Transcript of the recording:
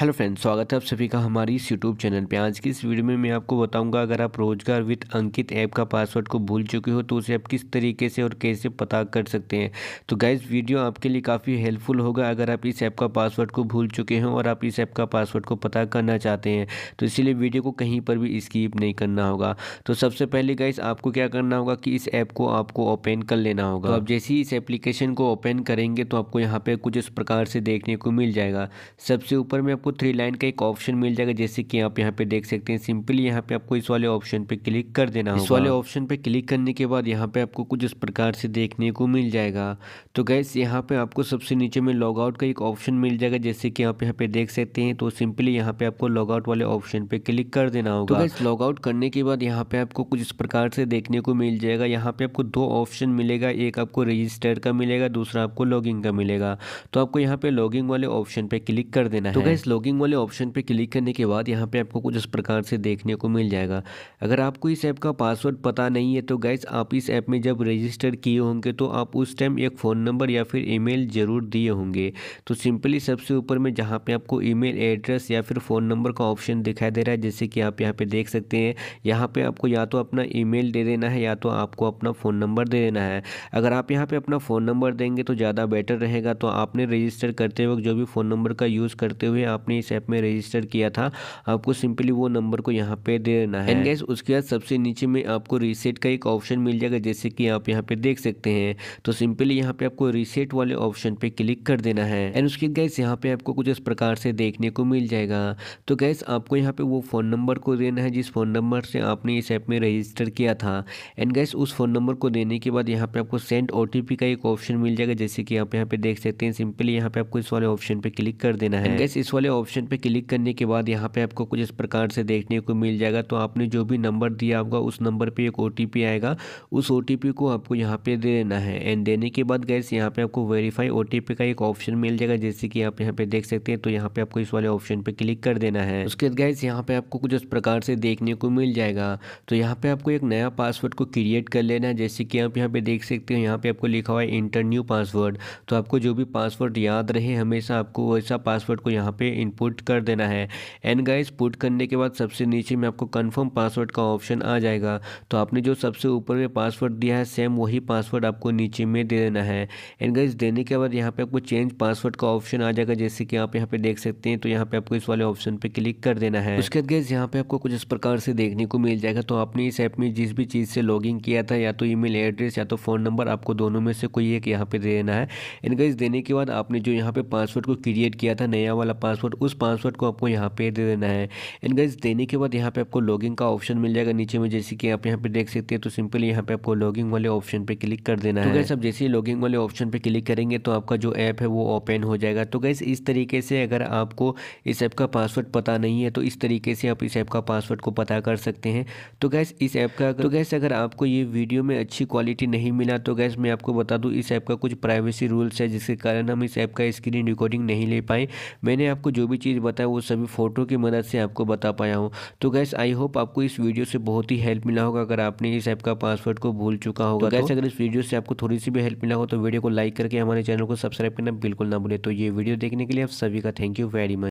Hello friends, स्वागत है आप सभी का हमारी इस यूट्यूब चैनल पे। आज की इस वीडियो में मैं आपको बताऊँगा, अगर आप रोज़गार विद अंकित ऐप का पासवर्ड को भूल चुके हो तो उसे आप किस तरीके से और कैसे पता कर सकते हैं? तो गाइज़ वीडियो आपके लिए काफ़ी हेल्पफुल होगा, अगर आप इस ऐप का पासवर्ड को भूल चुके हैं और आप इस ऐप का पासवर्ड को पता करना चाहते हैं तो इसीलिए वीडियो को कहीं पर भी स्कीप नहीं करना होगा। तो सबसे पहले गाइज़ आपको क्या करना होगा कि इस ऐप को आपको ओपन कर लेना होगा। तो आप जैसे ही इस एप्लीकेशन को ओपन करेंगे तो आपको यहाँ पर कुछ इस प्रकार से देखने को मिल जाएगा। सबसे ऊपर में आपको थ्री लाइन का एक ऑप्शन मिल जाएगा जैसे कि आप यहाँ पे देख सकते हैं सिंपली यहाँ पे आपको इस वाले ऑप्शन पे क्लिक कर देना इस वाले ऑप्शन पे क्लिक करने के बाद यहाँ पे आपको कुछ इस प्रकार से देखने को मिल जाएगा। तो गैस यहाँ पे आपको सबसे नीचे में लॉग आउट का एक ऑप्शन मिल जाएगा जैसे कि आप यहाँ पे देख सकते हैं तो सिंपली यहाँ पे आपको लॉग आउट वाले ऑप्शन पे क्लिक कर देना होगा तो गैस लॉग आउट करने के बाद यहाँ पे आपको कुछ इस प्रकार से देखने को मिल जाएगा। यहाँ पे आपको दो ऑप्शन मिलेगा एक आपको रजिस्टर का मिलेगा दूसरा आपको लॉगिंग का मिलेगा। तो आपको यहाँ पे लॉगिंग वाले ऑप्शन पे क्लिक कर देना तो है। तो गैस लॉगिंग वाले ऑप्शन पे क्लिक करने के बाद यहाँ पे आपको कुछ इस प्रकार से देखने को मिल जाएगा। अगर आपको इस ऐप का पासवर्ड पता नहीं है तो गैस आप इस ऐप में जब रजिस्टर किए होंगे तो आप उस टाइम एक फ़ोन नंबर या फिर ईमेल ज़रूर दिए होंगे। तो सिंपली सबसे ऊपर में जहाँ पे आपको ईमेल एड्रेस या फिर फ़ोन नंबर का ऑप्शन दिखाई दे रहा है, जैसे कि आप यहाँ पर देख सकते हैं, यहाँ पर आपको या तो अपना ईमेल दे देना है या तो आपको अपना फ़ोन नंबर दे देना है। अगर आप यहाँ पे अपना फ़ोन नंबर देंगे तो ज़्यादा बेटर रहेगा। तो आपने रजिस्टर करते वक्त जो भी फ़ोन नंबर का यूज़ करते हुए आपने इस ऐप में रजिस्टर किया था। आपको सिंपली वो नंबर को यहाँ पे दे देना है। एंड गैस उसके बाद सबसे नीचे में आपको रीसेट का एक ऑप्शन मिल जाएगा जैसे कि आप यहाँ पे देख सकते हैं। तो सिंपली यहाँ पे आपको रीसेट वाले ऑप्शन पे क्लिक कर देना है। एंड उसके गैस यहाँ पे आपको कुछ इस प्रकार से देखने को मिल जाएगा। तो गैस आपको यहाँ पे वो फ़ोन नंबर को देना है जिस फ़ोन नंबर से आपने इस ऐप में रजिस्टर किया था। एंड गैस उस फ़ोन नंबर को देने के बाद यहाँ पे आपको सेंड ओ का एक ऑप्शन मिल जाएगा जैसे कि आप यहाँ पे देख सकते हैं। सिंपली यहाँ पे आपको इस वाले ऑप्शन पे क्लिक कर देना है। गैस इस वाले ऑप्शन पे क्लिक करने के बाद यहाँ पे आपको कुछ इस प्रकार से देखने को मिल जाएगा तो आपने जो भी नंबर दिया होगा उस नंबर पे एक ओटीपी आएगा उस ओटीपी को आपको यहाँ पे दे देना है एंड देने के बाद गैस यहाँ पे आपको वेरीफाई ओ का एक ऑप्शन मिल जाएगा जैसे कि आप यहाँ पे देख सकते हैं तो यहाँ पे आपको इस वाले ऑप्शन पे क्लिक कर देना है उसके बाद गैस यहाँ पे आपको कुछ इस प्रकार से देखने को मिल जाएगा तो यहाँ पे आपको एक नया पासवर्ड को क्रिएट कर लेना है जैसे कि आप यहाँ पे देख सकते हो यहाँ पे आपको लिखा हुआ है इंटर न्यू पासवर्ड तो आपको जो भी पासवर्ड याद रहे हमेशा आपको वैसा पासवर्ड को यहाँ पे इनपुट कर देना है। एंड गाइस पुट करने के बाद सबसे नीचे में आपको कंफर्म पासवर्ड का ऑप्शन आ जाएगा। तो आपने जो सबसे ऊपर में पासवर्ड दिया है सेम वही पासवर्ड आपको नीचे में दे देना है। एंड गाइस देने के बाद यहाँ पे आपको चेंज पासवर्ड का ऑप्शन आ जाएगा, जैसे कि आप यहाँ पे देख सकते हैं तो यहाँ पे आपको इस वाले ऑप्शन पे क्लिक कर देना है। उसके बाद गैस यहाँ पे आपको कुछ इस प्रकार से देखने को मिल जाएगा। तो आपने इस ऐप में जिस भी चीज़ से लॉगिन किया था, या तो ईमेल एड्रेस या तो फ़ोन नंबर आपको दोनों में से कोई एक यहाँ पे दे देना है। एंड गाइस देने के बाद आपने जो यहाँ पे पासवर्ड को क्रिएट किया था, नया वाला पासवर्ड उस पासवर्ड को आपको यहाँ पे दे देना है। एंड गाइज़ देने के बाद यहाँ पे आपको लॉगिंग का ऑप्शन मिल जाएगा नीचे में जैसे कि आप यहाँ पे देख सकते हैं तो सिंपली यहाँ पे आपको लॉगिंग वाले ऑप्शन पे क्लिक कर देना तो है। गैस अब जैसे ही लॉगिंग वाले ऑप्शन पे क्लिक करेंगे तो आपका जो ऐप है वो ओपन हो जाएगा। तो गैस इस तरीके से अगर आपको इस ऐप का पासवर्ड पता नहीं है तो इस तरीके से आप इस ऐप का पासवर्ड को पता कर सकते हैं। तो गैस इस ऐप का तो गैस अगर आपको ये वीडियो में अच्छी क्वालिटी नहीं मिला तो गैस मैं आपको बता दूँ इस ऐप का कुछ प्राइवेसी रूल्स है जिसके कारण हम इस ऐप का स्क्रीन रिकॉर्डिंग नहीं ले पाए। मैंने आपको जो भी चीज़ बताया वो सभी फ़ोटो की मदद से आपको बता पाया हूँ। तो गैस आई होप आपको इस वीडियो से बहुत ही हेल्प मिला होगा अगर आपने इस ऐप का पासवर्ड को भूल चुका होगा। तो गैस तो अगर इस वीडियो से आपको थोड़ी सी भी हेल्प मिला हो तो वीडियो को लाइक करके हमारे चैनल को सब्सक्राइब करना बिल्कुल ना भूलें। तो ये वीडियो देखने के लिए आप सभी का थैंक यू वेरी मच